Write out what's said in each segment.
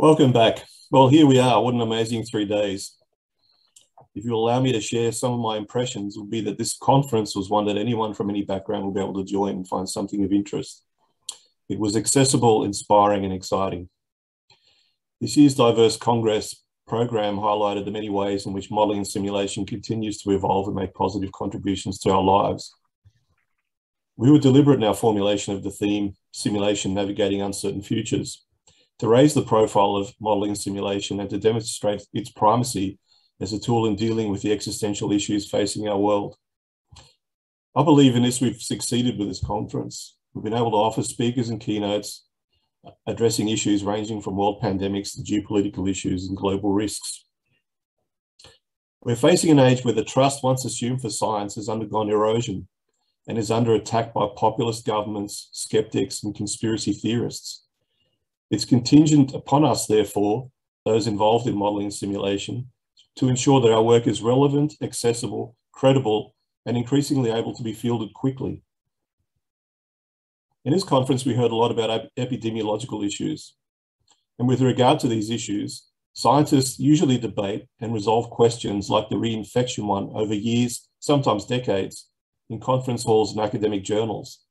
Welcome back. Well, here we are. What an amazing three days. If you allow me to share some of my impressions, would be that this conference was one that anyone from any background will be able to join and find something of interest. It was accessible, inspiring, and exciting. This year's Diverse Congress program highlighted the many ways in which modelling and simulation continues to evolve and make positive contributions to our lives. We were deliberate in our formulation of the theme, Simulation Navigating Uncertain Futures to raise the profile of modeling and simulation and to demonstrate its primacy as a tool in dealing with the existential issues facing our world. I believe in this we've succeeded with this conference. We've been able to offer speakers and keynotes addressing issues ranging from world pandemics to geopolitical issues and global risks. We're facing an age where the trust once assumed for science has undergone erosion and is under attack by populist governments, skeptics, and conspiracy theorists. It's contingent upon us, therefore, those involved in modelling and simulation, to ensure that our work is relevant, accessible, credible, and increasingly able to be fielded quickly. In this conference, we heard a lot about epidemiological issues. And with regard to these issues, scientists usually debate and resolve questions like the reinfection one over years, sometimes decades, in conference halls and academic journals.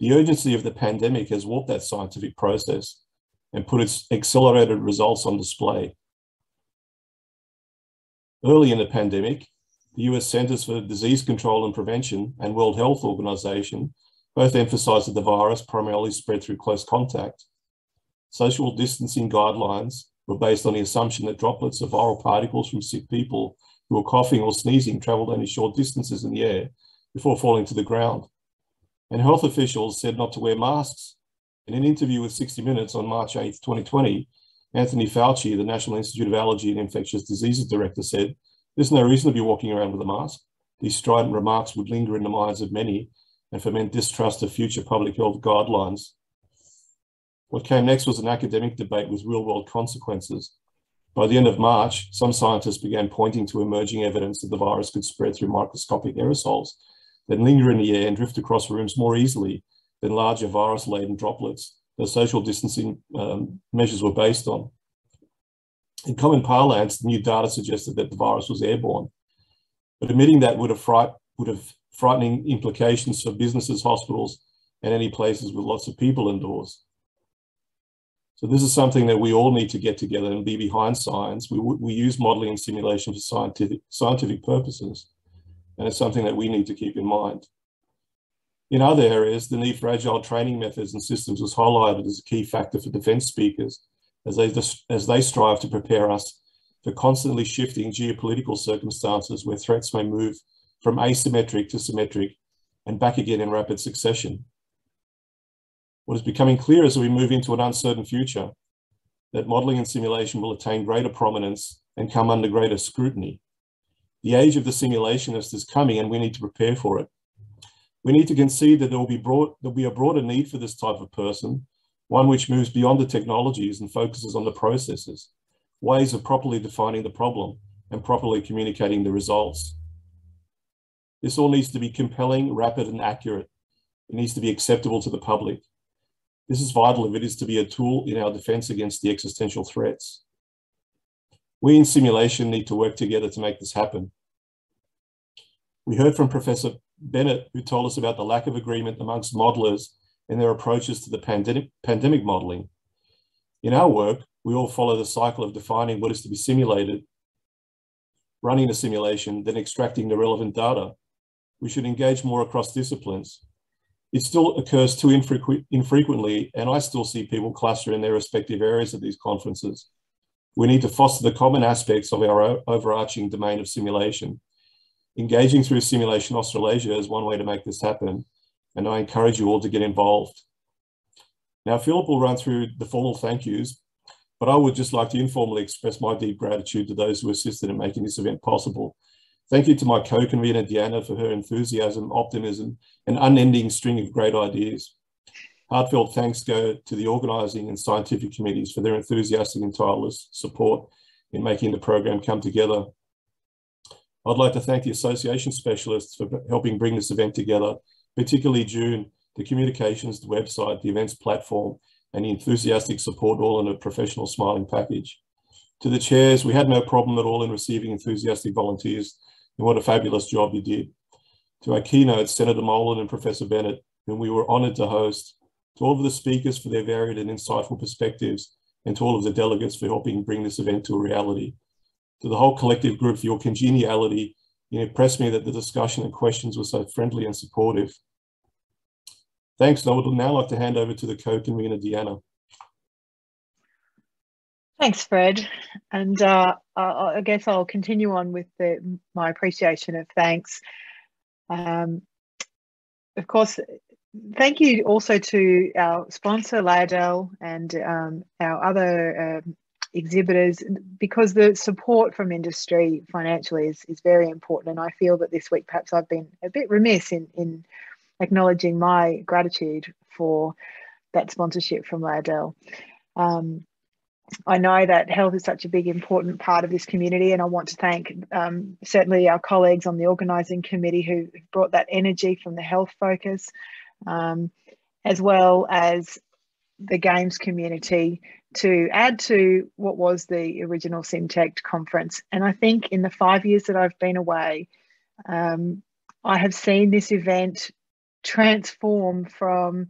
The urgency of the pandemic has warped that scientific process and put its accelerated results on display. Early in the pandemic, the US Centers for Disease Control and Prevention and World Health Organization both emphasized that the virus primarily spread through close contact. Social distancing guidelines were based on the assumption that droplets of viral particles from sick people who were coughing or sneezing traveled only short distances in the air before falling to the ground. And health officials said not to wear masks in an interview with 60 Minutes on March 8, 2020, Anthony Fauci, the National Institute of Allergy and Infectious Diseases Director, said, There's no reason to be walking around with a mask. These strident remarks would linger in the minds of many and foment distrust of future public health guidelines. What came next was an academic debate with real world consequences. By the end of March, some scientists began pointing to emerging evidence that the virus could spread through microscopic aerosols that linger in the air and drift across rooms more easily than larger virus-laden droplets the social distancing um, measures were based on. In common parlance, the new data suggested that the virus was airborne, but admitting that would have, fright, would have frightening implications for businesses, hospitals, and any places with lots of people indoors. So this is something that we all need to get together and be behind science. We, we use modeling and simulation for scientific, scientific purposes, and it's something that we need to keep in mind. In other areas, the need for agile training methods and systems was highlighted as a key factor for defence speakers as they, as they strive to prepare us for constantly shifting geopolitical circumstances where threats may move from asymmetric to symmetric and back again in rapid succession. What is becoming clear as we move into an uncertain future that modelling and simulation will attain greater prominence and come under greater scrutiny. The age of the simulationist is coming and we need to prepare for it. We need to concede that there will be broad, there'll be a broader need for this type of person, one which moves beyond the technologies and focuses on the processes, ways of properly defining the problem and properly communicating the results. This all needs to be compelling, rapid, and accurate. It needs to be acceptable to the public. This is vital if it is to be a tool in our defense against the existential threats. We in simulation need to work together to make this happen. We heard from Professor Bennett, who told us about the lack of agreement amongst modelers in their approaches to the pandemic, pandemic modeling. In our work, we all follow the cycle of defining what is to be simulated, running a simulation, then extracting the relevant data. We should engage more across disciplines. It still occurs too infrequ infrequently, and I still see people cluster in their respective areas at these conferences. We need to foster the common aspects of our overarching domain of simulation Engaging through Simulation Australasia is one way to make this happen, and I encourage you all to get involved. Now, Philip will run through the formal thank yous, but I would just like to informally express my deep gratitude to those who assisted in making this event possible. Thank you to my co-convener, Deanna, for her enthusiasm, optimism, and unending string of great ideas. Heartfelt thanks go to the organising and scientific committees for their enthusiastic and tireless support in making the program come together. I'd like to thank the association specialists for helping bring this event together, particularly June, the communications, the website, the events platform, and the enthusiastic support all in a professional smiling package. To the chairs, we had no problem at all in receiving enthusiastic volunteers, and what a fabulous job you did. To our keynotes, Senator Molan and Professor Bennett, whom we were honoured to host, to all of the speakers for their varied and insightful perspectives, and to all of the delegates for helping bring this event to a reality. To the whole collective group for your congeniality, it impressed me that the discussion and questions were so friendly and supportive. Thanks, I would now like to hand over to the co-convener, Deanna. Thanks, Fred. And uh, I guess I'll continue on with the, my appreciation of thanks. Um, of course, thank you also to our sponsor, Laerdal, and um, our other um, exhibitors, because the support from industry financially is, is very important. And I feel that this week perhaps I've been a bit remiss in, in acknowledging my gratitude for that sponsorship from Laerdal. Um, I know that health is such a big, important part of this community, and I want to thank um, certainly our colleagues on the organising committee who brought that energy from the health focus, um, as well as the games community to add to what was the original SimTecT conference. And I think in the five years that I've been away, um, I have seen this event transform from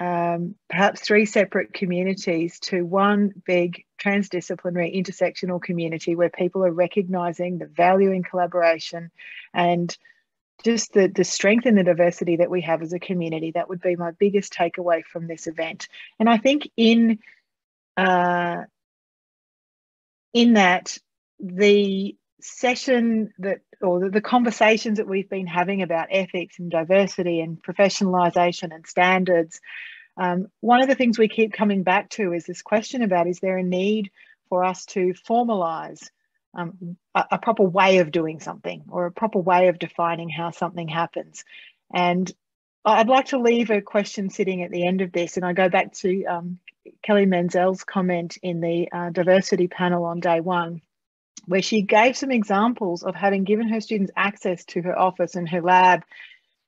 um, perhaps three separate communities to one big transdisciplinary intersectional community where people are recognizing the value in collaboration and just the, the strength and the diversity that we have as a community. That would be my biggest takeaway from this event. And I think in uh, in that the session that or the, the, conversations that we've been having about ethics and diversity and professionalization and standards um, one of the things we keep coming back to is this question about is there a need for us to formalize um, a, a, proper way of doing something or a proper way of defining how something happens. And i'd like to leave a question sitting at the end of this and i go back to um, kelly menzel's comment in the uh, diversity panel on day one where she gave some examples of having given her students access to her office and her lab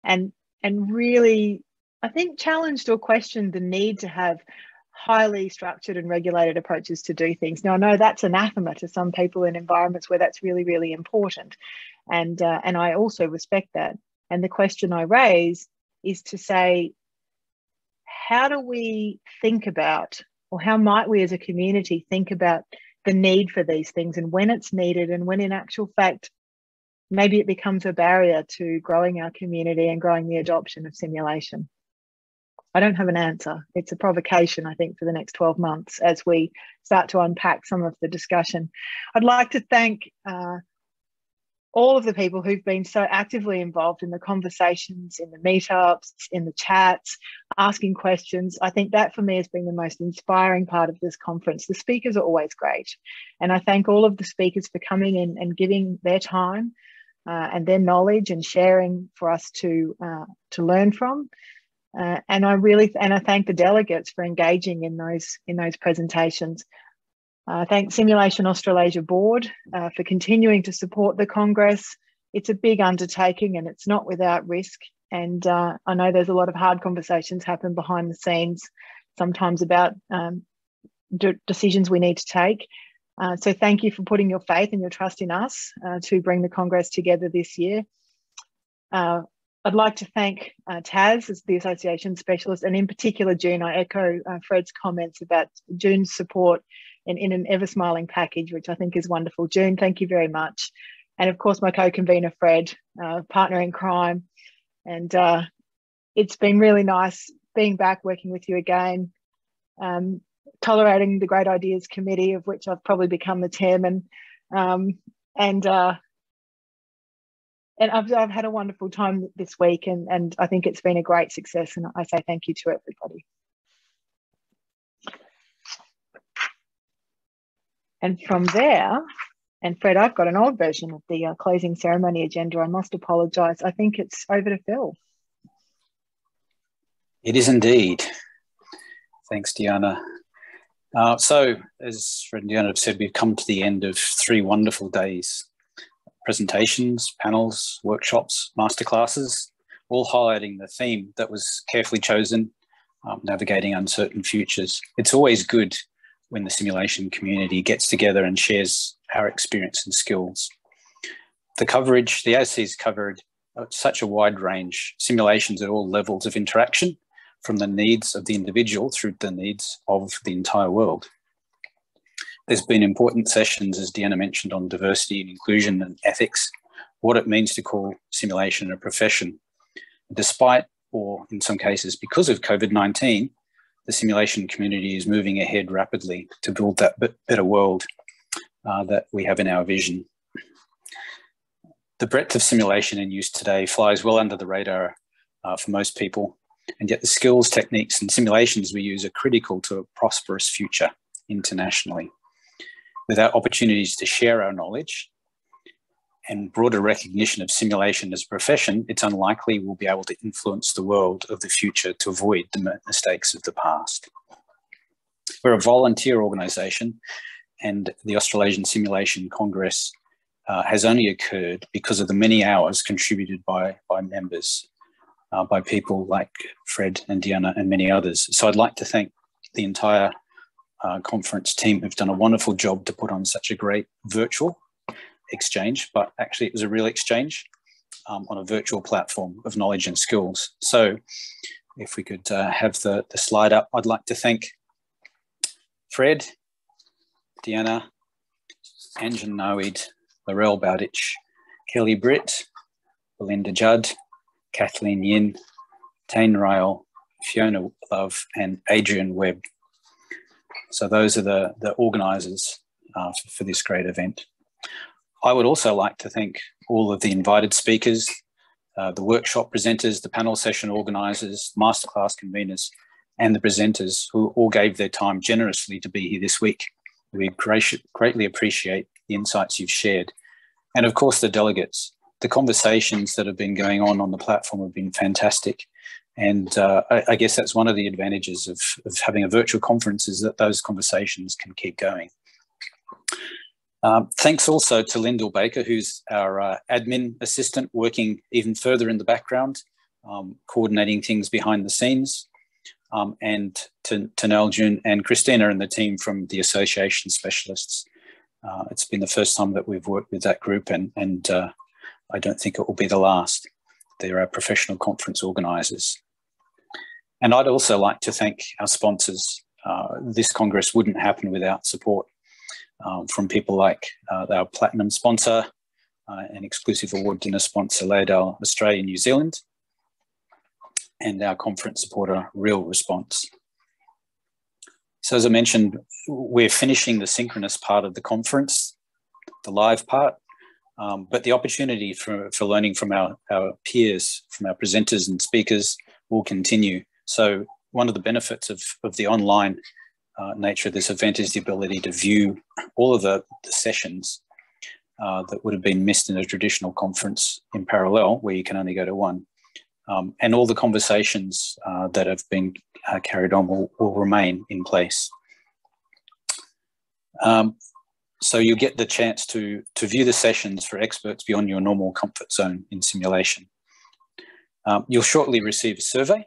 and and really I think challenged or questioned the need to have highly structured and regulated approaches to do things. Now I know that's anathema to some people in environments where that's really really important. And uh, and I also respect that. And the question I raise is to say how do we think about or how might we as a community think about the need for these things and when it's needed and when in actual fact maybe it becomes a barrier to growing our community and growing the adoption of simulation i don't have an answer it's a provocation i think for the next 12 months as we start to unpack some of the discussion i'd like to thank uh, all of the people who've been so actively involved in the conversations, in the meetups, in the chats, asking questions. I think that for me has been the most inspiring part of this conference. The speakers are always great. And I thank all of the speakers for coming in and giving their time uh, and their knowledge and sharing for us to, uh, to learn from. Uh, and I really and I thank the delegates for engaging in those in those presentations. Uh, thank Simulation Australasia Board uh, for continuing to support the Congress. It's a big undertaking and it's not without risk. And uh, I know there's a lot of hard conversations happen behind the scenes, sometimes about um, decisions we need to take. Uh, so thank you for putting your faith and your trust in us uh, to bring the Congress together this year. Uh, I'd like to thank uh, Taz as the association specialist, and in particular June. I echo uh, Fred's comments about June's support in, in an ever smiling package, which I think is wonderful. June, thank you very much. And of course, my co convenor, Fred, uh, partner in crime. And uh, it's been really nice being back working with you again, um, tolerating the Great Ideas Committee, of which I've probably become the chairman. Um, and uh, and I've, I've had a wonderful time this week, and, and I think it's been a great success. And I say thank you to everybody. And from there, and Fred, I've got an old version of the uh, closing ceremony agenda. I must apologise. I think it's over to Phil. It is indeed. Thanks, Deanna. Uh, so, as Fred and Deanna have said, we've come to the end of three wonderful days presentations, panels, workshops, masterclasses, all highlighting the theme that was carefully chosen um, navigating uncertain futures. It's always good when the simulation community gets together and shares our experience and skills. The coverage, the ASC's covered such a wide range, simulations at all levels of interaction, from the needs of the individual through the needs of the entire world. There's been important sessions, as Deanna mentioned, on diversity and inclusion and ethics, what it means to call simulation a profession. Despite, or in some cases because of COVID-19, the simulation community is moving ahead rapidly to build that better world uh, that we have in our vision. The breadth of simulation in use today flies well under the radar uh, for most people, and yet the skills, techniques, and simulations we use are critical to a prosperous future internationally. Without opportunities to share our knowledge and broader recognition of simulation as a profession, it's unlikely we'll be able to influence the world of the future to avoid the mistakes of the past. We're a volunteer organisation and the Australasian Simulation Congress uh, has only occurred because of the many hours contributed by, by members, uh, by people like Fred and Deanna and many others. So I'd like to thank the entire uh, conference team who've done a wonderful job to put on such a great virtual exchange, but actually it was a real exchange um, on a virtual platform of knowledge and skills. So if we could uh, have the, the slide up, I'd like to thank Fred, Deanna, Anjan Nawid, Laurel Bowditch, Kelly Britt, Belinda Judd, Kathleen Yin, Tane Ryle, Fiona Love, and Adrian Webb so those are the, the organisers uh, for, this great event. I would also like to thank all of the invited speakers, uh, the workshop presenters, the panel session organisers, masterclass conveners, and the presenters who all gave their time generously to be here this week. We greatly appreciate the insights you've shared. And of course, the delegates. The conversations that have been going on on the platform have been fantastic. And uh, I, I, guess that's one of the advantages of, of, having a virtual conference is that those conversations can keep going. Um, thanks also to Lyndall Baker, who's our uh, admin assistant, working even further in the background, um, coordinating things behind the scenes, um, and to, to Naljun and Christina and the team from the association specialists. Uh, it's been the first time that we've worked with that group, and, and uh, I don't think it will be the last. They're our professional conference organisers. And I'd also like to thank our sponsors. Uh, this Congress wouldn't happen without support um, from people like uh, our platinum sponsor, uh, an exclusive award dinner sponsor, Laerdal Australia New Zealand, and our conference supporter, Real Response. So as I mentioned, we're finishing the synchronous part of the conference, the live part, um, but the opportunity for, for learning from our, our peers, from our presenters and speakers will continue. So one of the benefits of, of the online uh, nature of this event is the ability to view all of the, the sessions uh, that would have been missed in a traditional conference in parallel, where you can only go to one. Um, and all the conversations uh, that have been uh, carried on will, will remain in place. Um, so you get the chance to, to view the sessions for experts beyond your normal comfort zone in simulation. Um, you'll shortly receive a survey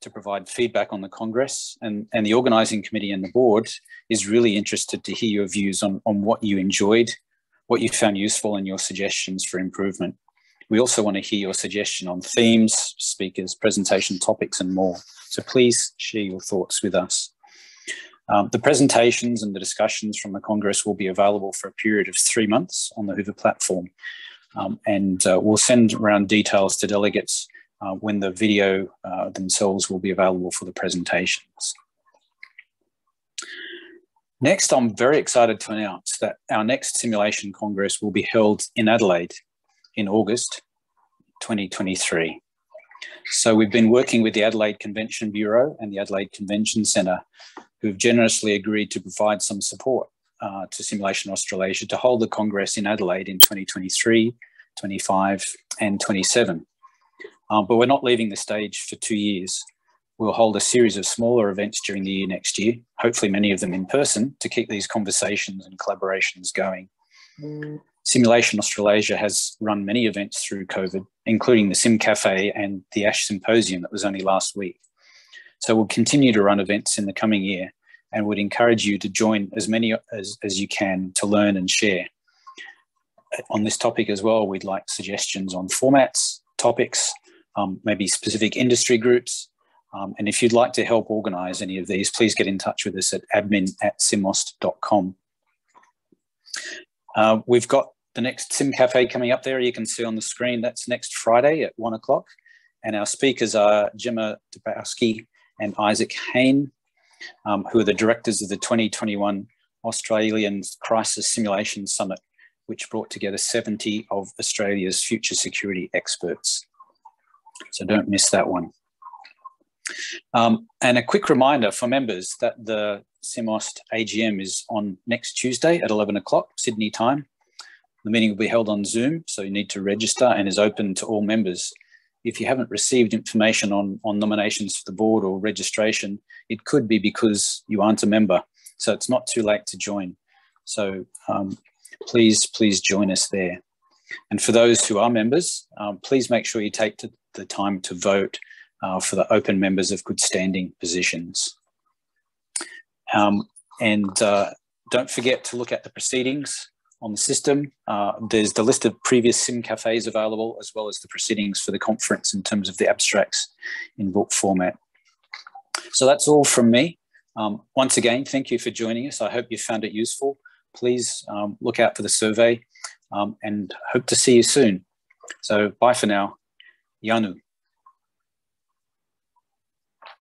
to provide feedback on the Congress and, and the organising committee and the board is really interested to hear your views on, on what you enjoyed, what you found useful and your suggestions for improvement. We also want to hear your suggestion on themes, speakers, presentation topics and more. So please share your thoughts with us. Um, the presentations and the discussions from the Congress will be available for a period of three months on the Whova platform. Um, and uh, we'll send around details to delegates uh, when the video uh, themselves will be available for the presentations. Next, I'm very excited to announce that our next Simulation Congress will be held in Adelaide in August 2023. So we've been working with the Adelaide Convention Bureau and the Adelaide Convention Centre, who've generously agreed to provide some support uh, to Simulation Australasia to hold the Congress in Adelaide in 2023, 25 and 27. Um, but we're not leaving the stage for two years. We'll hold a series of smaller events during the year next year, hopefully many of them in person, to keep these conversations and collaborations going. Simulation Australasia has run many events through COVID, including the Sim Cafe and the ASH Symposium that was only last week. So we'll continue to run events in the coming year and would encourage you to join as many as, as you can to learn and share. On this topic as well, we'd like suggestions on formats, topics, um, maybe specific industry groups. Um, and if you'd like to help organise any of these, please get in touch with us at admin at simaust.com. Uh, we've got the next Sim Cafe coming up there. You can see on the screen that's next Friday at one o'clock. And our speakers are Gemma Dubowski and Isaac Hain, um, who are the directors of the 2021 Australian Crisis Simulation Summit, which brought together 70 of Australia's future security experts. So don't miss that one. Um, and a quick reminder for members that the SimAust AGM is on next Tuesday at 11 o'clock Sydney time. The meeting will be held on Zoom, so you need to register and is open to all members. If you haven't received information on, on nominations for the board or registration, it could be because you aren't a member. So it's not too late to join. So um, please, please join us there. And for those who are members, um, please make sure you take the time to vote uh, for the open members of good standing positions. Um, and uh, don't forget to look at the proceedings on the system. Uh, there's the list of previous sim cafes available, as well as the proceedings for the conference in terms of the abstracts in book format. So that's all from me. Um, once again, thank you for joining us. I hope you found it useful. Please um, look out for the survey um, and hope to see you soon. So bye for now. Yanu.